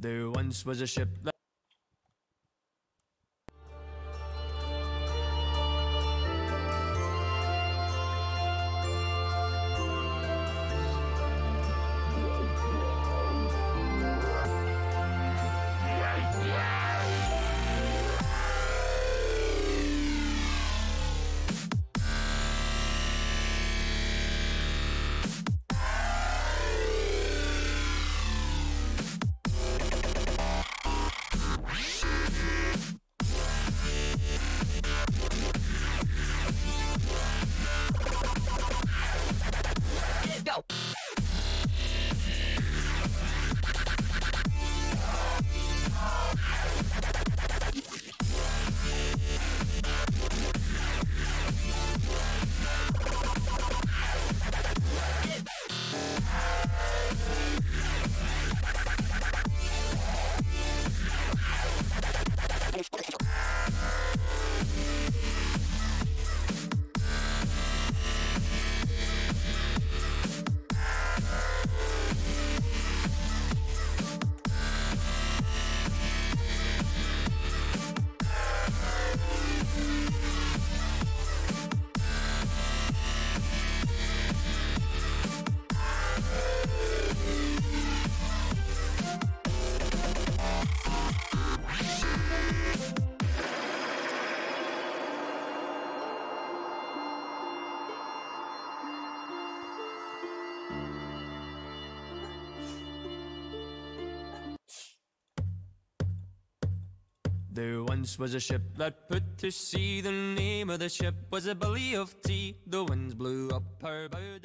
There once was a ship that. There once was a ship that put to sea. The name of the ship was a Billy of Tea. The winds blew up her bow.